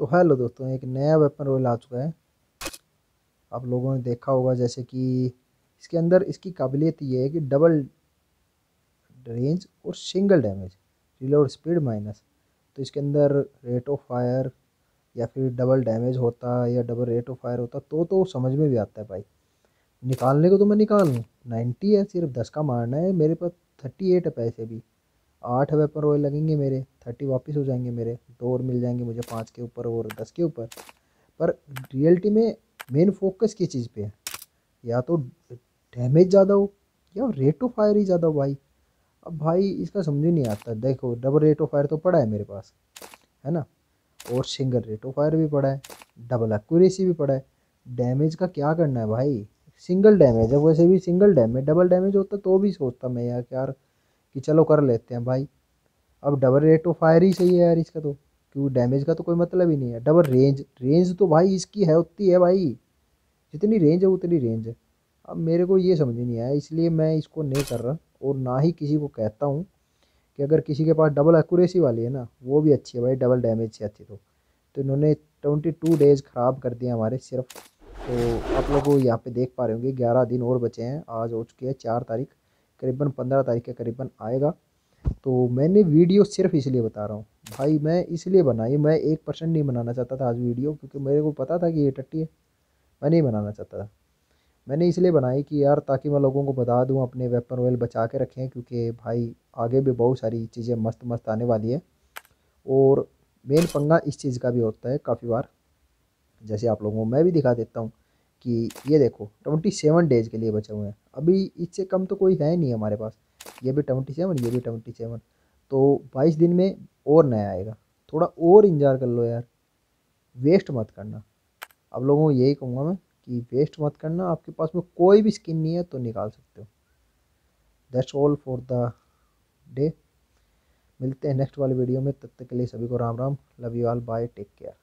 तो हेलो दोस्तों, एक नया वेपन रोल आ चुका है। आप लोगों ने देखा होगा जैसे कि इसके अंदर इसकी काबिलियत ये है कि डबल रेंज और single damage reload speed minus तो इसके अंदर रेट ऑफ़ फायर या फिर डबल डैमेज होता या डबल रेट ऑफ़ फायर होता तो तो समझ में भी आता है भाई। निकालने को तो मैं निकाल लूँ। नाइन्टी है, सिर्फ़ दस का मारना है, मेरे पास थर्टी एट है पैसे भी। आठ वेपन रॉयल लगेंगे मेरे थर्टी वापस हो जाएँगे मेरे, दो और मिल जाएँगे मुझे पाँच के ऊपर और दस के ऊपर। पर रियलिटी में मेन फोकस किस चीज़ पे है? या तो डैमेज ज़्यादा हो या रेट ऑफ़ फायर ही ज़्यादा हो भाई। अब भाई इसका समझ नहीं आता। देखो डबल रेट ऑफ़ फायर तो पड़ा है मेरे पास, है ना? और सिंगल रेट ऑफ़ फायर भी पड़ा है डबल एक्यूरेसी भी पड़ा है। डैमेज का क्या करना है भाई? सिंगल डैमेज है, वैसे भी सिंगल डैमेज डबल डैमेज होता तो भी सोचता मैं, यार यार कि चलो कर लेते हैं भाई। अब डबल रेट ऑफ़ फायर ही सही है यार इसका तो क्योंकि डैमेज का तो कोई मतलब ही नहीं है। डबल रेंज रेंज तो भाई इसकी है, उतनी है भाई। जितनी रेंज है, उतनी रेंज है। अब मेरे को ये समझ नहीं आया, इसलिए मैं इसको नहीं कर रहा और ना ही किसी को कहता हूँ कि अगर किसी के पास डबल एक्यूरेसी वाली है ना, वो भी अच्छी है भाई डबल डैमेज से अच्छी तो। तो इन्होंने ट्वेंटी टू डेज़ ख़राब कर दिए हमारे सिर्फ़। तो आप लोग यहाँ पे देख पा रहे होंगे, ग्यारह दिन और बचे हैं, आज हो चुकी है चार तारीख। करीबन पंद्रह तारीख के करीबन आएगा। तो मैंने वीडियो सिर्फ़ इसलिए बता रहा हूँ। भाई, मैं इसलिए बनाई, मैं एक परसेंट नहीं बनाना चाहता था आज वीडियो, क्योंकि मेरे को पता था कि ये टट्टी है। मैं नहीं बनाना चाहता था। मैंने इसलिए बनाई कि यार, ताकि मैं लोगों को बता दूँ, अपने वेपन ऑयल बचा के रखें, क्योंकि भाई, आगे भी बहुत सारी चीज़ें मस्त मस्त आने वाली है। और मेन पंगा इस चीज़ का भी होता है काफ़ी बार। जैसे आप लोगों को मैं भी दिखा देता हूँ। कि ये देखो ट्वेंटी सेवन डेज़ के लिए बचे हुए हैं। अभी इससे कम तो कोई है नहीं हमारे पास। ये भी ट्वेंटी सेवन ये भी ट्वेंटी सेवन तो बाईस दिन में और नया आएगा। थोड़ा और इंतज़ार कर लो यार। वेस्ट मत करना। अब लोगों को यही कहूँगा मैं कि वेस्ट मत करना। आपके पास में कोई भी स्किन नहीं है तो निकाल सकते हो। That's all for the day मिलते हैं नेक्स्ट वाले वीडियो में। तब तक के लिए सभी को Ram Ram love you all bye take care